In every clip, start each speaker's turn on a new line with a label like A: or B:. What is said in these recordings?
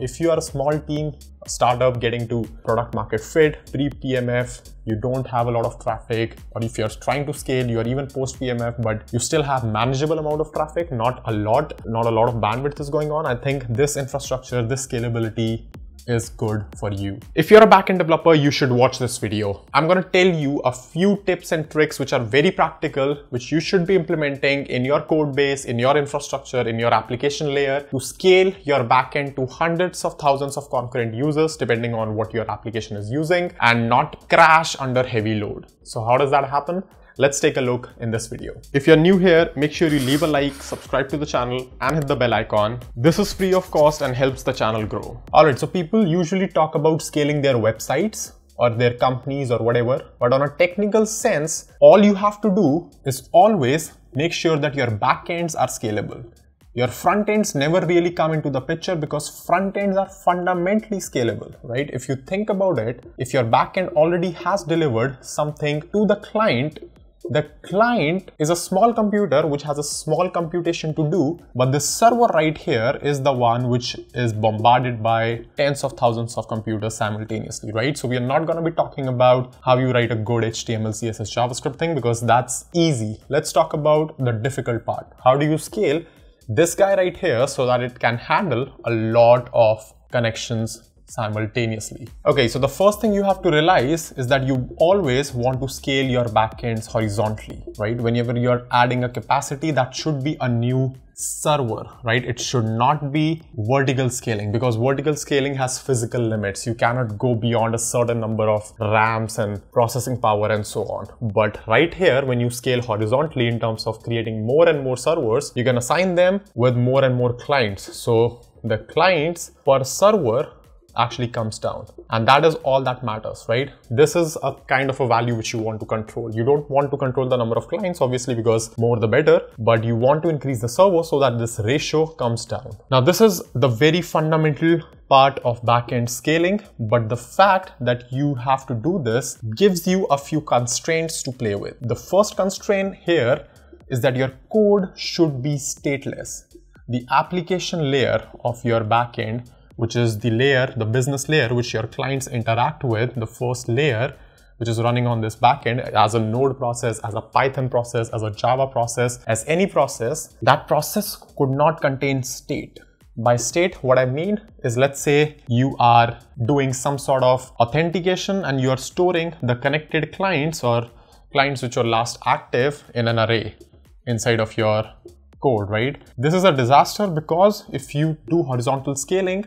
A: If you are a small team, a startup getting to product market fit, pre PMF, you don't have a lot of traffic, or if you're trying to scale, you're even post PMF, but you still have manageable amount of traffic, not a lot, not a lot of bandwidth is going on. I think this infrastructure, this scalability is good for you. If you're a backend developer, you should watch this video. I'm going to tell you a few tips and tricks which are very practical, which you should be implementing in your code base, in your infrastructure, in your application layer to scale your backend to hundreds of thousands of concurrent users, depending on what your application is using and not crash under heavy load. So how does that happen? Let's take a look in this video. If you're new here, make sure you leave a like, subscribe to the channel and hit the bell icon. This is free of cost and helps the channel grow. Alright, so people usually talk about scaling their websites or their companies or whatever. But on a technical sense, all you have to do is always make sure that your backends are scalable. Your front ends never really come into the picture because front ends are fundamentally scalable, right? If you think about it, if your backend already has delivered something to the client the client is a small computer which has a small computation to do, but the server right here is the one which is bombarded by tens of thousands of computers simultaneously, right? So we are not going to be talking about how you write a good HTML, CSS, JavaScript thing because that's easy. Let's talk about the difficult part. How do you scale this guy right here so that it can handle a lot of connections simultaneously. Okay, so the first thing you have to realize is that you always want to scale your backends horizontally, right? Whenever you're adding a capacity, that should be a new server, right? It should not be vertical scaling because vertical scaling has physical limits. You cannot go beyond a certain number of RAMs and processing power and so on. But right here, when you scale horizontally in terms of creating more and more servers, you can assign them with more and more clients. So the clients per server actually comes down. And that is all that matters right? This is a kind of a value which you want to control. You don't want to control the number of clients obviously because more the better but you want to increase the server so that this ratio comes down. Now this is the very fundamental part of backend scaling but the fact that you have to do this gives you a few constraints to play with. The first constraint here is that your code should be stateless. The application layer of your backend which is the layer, the business layer, which your clients interact with, the first layer, which is running on this backend as a node process, as a Python process, as a Java process, as any process, that process could not contain state. By state, what I mean is let's say you are doing some sort of authentication and you are storing the connected clients or clients which are last active in an array inside of your code, right? This is a disaster because if you do horizontal scaling,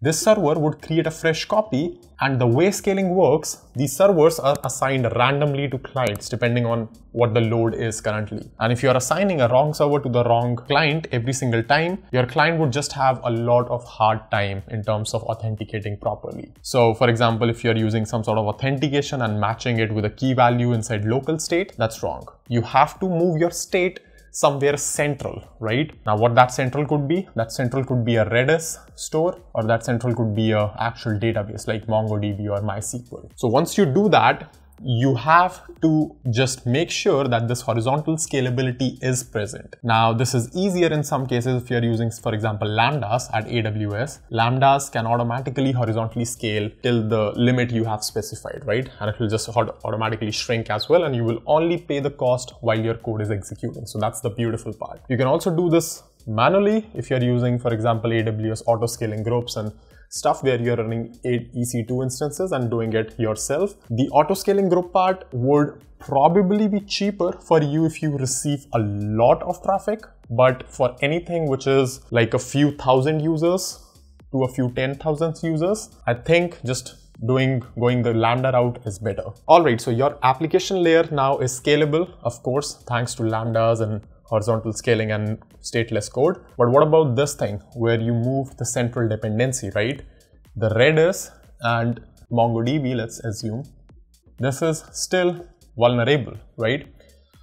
A: this server would create a fresh copy and the way scaling works, these servers are assigned randomly to clients depending on what the load is currently. And if you're assigning a wrong server to the wrong client every single time, your client would just have a lot of hard time in terms of authenticating properly. So for example, if you're using some sort of authentication and matching it with a key value inside local state, that's wrong. You have to move your state somewhere central, right? Now what that central could be, that central could be a Redis store or that central could be a actual database like MongoDB or MySQL. So once you do that, you have to just make sure that this horizontal scalability is present. Now, this is easier in some cases if you're using, for example, Lambdas at AWS. Lambdas can automatically horizontally scale till the limit you have specified, right? And it will just automatically shrink as well and you will only pay the cost while your code is executing. So that's the beautiful part. You can also do this manually if you're using, for example, AWS auto scaling groups and stuff where you're running eight EC2 instances and doing it yourself. The auto scaling group part would probably be cheaper for you if you receive a lot of traffic. But for anything which is like a few thousand users to a few ten thousand users, I think just doing going the lambda route is better all right so your application layer now is scalable of course thanks to lambdas and horizontal scaling and stateless code. But what about this thing where you move the central dependency, right? The Redis and MongoDB, let's assume, this is still vulnerable, right?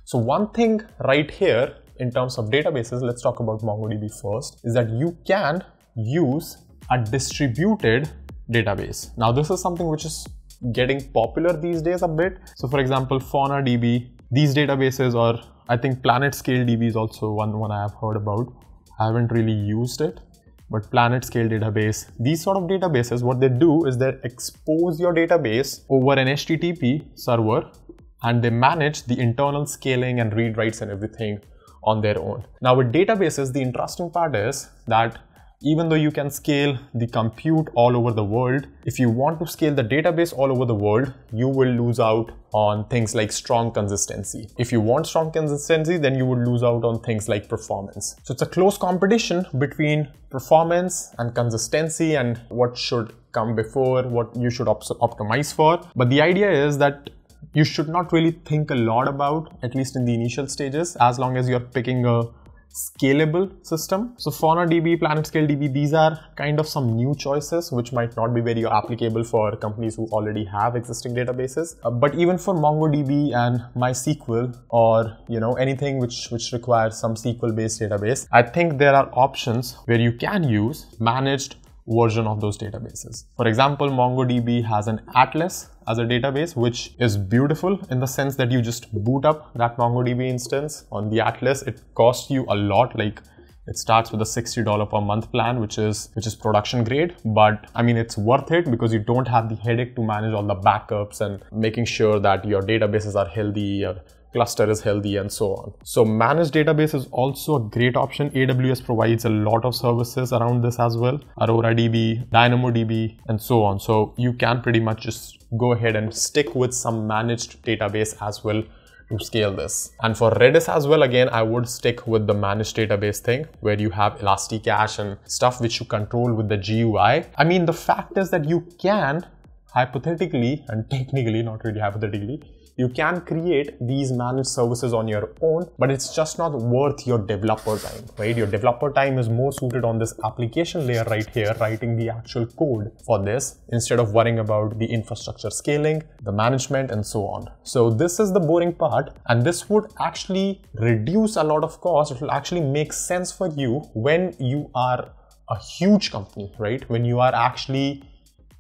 A: So one thing right here in terms of databases, let's talk about MongoDB first, is that you can use a distributed database. Now this is something which is getting popular these days a bit. So for example, FaunaDB, these databases are I think Planet Scale DB is also one one I have heard about. I haven't really used it, but Planet Scale database. These sort of databases, what they do is they expose your database over an HTTP server and they manage the internal scaling and read writes and everything on their own. Now with databases, the interesting part is that even though you can scale the compute all over the world, if you want to scale the database all over the world, you will lose out on things like strong consistency. If you want strong consistency, then you would lose out on things like performance. So it's a close competition between performance and consistency and what should come before, what you should op optimize for. But the idea is that you should not really think a lot about, at least in the initial stages, as long as you're picking a scalable system. So FaunaDB, PlanetScale DB. these are kind of some new choices which might not be very applicable for companies who already have existing databases. Uh, but even for MongoDB and MySQL or you know anything which, which requires some SQL based database, I think there are options where you can use managed version of those databases. For example, MongoDB has an Atlas as a database, which is beautiful in the sense that you just boot up that MongoDB instance on the Atlas. It costs you a lot, like it starts with a $60 per month plan, which is which is production grade. But I mean, it's worth it because you don't have the headache to manage all the backups and making sure that your databases are healthy, your cluster is healthy and so on. So managed database is also a great option. AWS provides a lot of services around this as well. Aurora DB, DynamoDB and so on. So you can pretty much just go ahead and stick with some managed database as well to scale this. And for Redis as well, again, I would stick with the managed database thing where you have Elasticache and stuff which you control with the GUI. I mean, the fact is that you can hypothetically and technically, not really hypothetically, you can create these managed services on your own, but it's just not worth your developer time, right? Your developer time is more suited on this application layer right here, writing the actual code for this instead of worrying about the infrastructure scaling, the management, and so on. So this is the boring part, and this would actually reduce a lot of cost. It will actually make sense for you when you are a huge company, right? When you are actually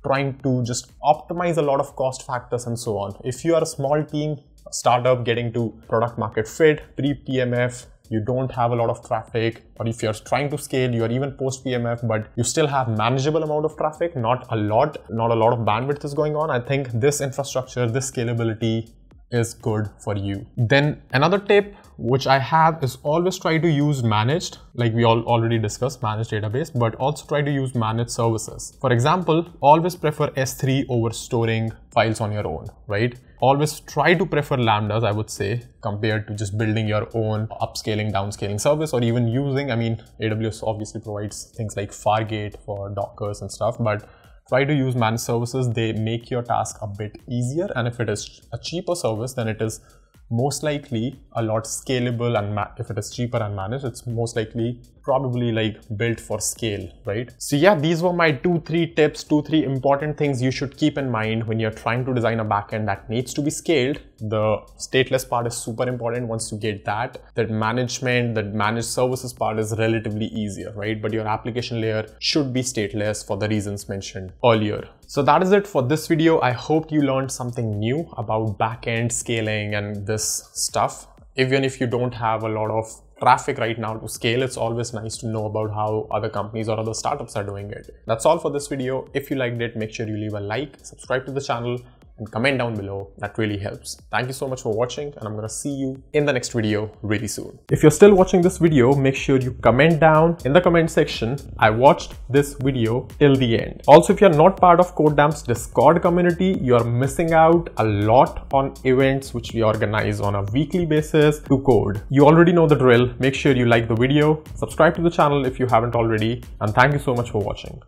A: trying to just optimize a lot of cost factors and so on. If you are a small team, a startup getting to product market fit, pre-PMF, you don't have a lot of traffic, or if you're trying to scale, you're even post PMF, but you still have manageable amount of traffic, not a lot, not a lot of bandwidth is going on. I think this infrastructure, this scalability is good for you. Then another tip which I have is always try to use managed, like we all already discussed managed database, but also try to use managed services. For example, always prefer S3 over storing files on your own, right? Always try to prefer Lambdas, I would say, compared to just building your own upscaling, downscaling service or even using, I mean, AWS obviously provides things like Fargate for Dockers and stuff, but try to use managed services. They make your task a bit easier. And if it is a cheaper service, then it is most likely a lot scalable and if it is cheaper and managed it's most likely probably like built for scale right? So yeah these were my two three tips two three important things you should keep in mind when you're trying to design a backend that needs to be scaled. The stateless part is super important once you get that. That management that managed services part is relatively easier right? But your application layer should be stateless for the reasons mentioned earlier. So that is it for this video. I hope you learned something new about backend scaling and this stuff. Even if you don't have a lot of traffic right now to scale, it's always nice to know about how other companies or other startups are doing it. That's all for this video. If you liked it, make sure you leave a like, subscribe to the channel, and comment down below. That really helps. Thank you so much for watching and I'm gonna see you in the next video really soon. If you're still watching this video, make sure you comment down in the comment section. I watched this video till the end. Also, if you're not part of codedamn's Discord community, you're missing out a lot on events which we organize on a weekly basis to code. You already know the drill. Make sure you like the video, subscribe to the channel if you haven't already, and thank you so much for watching.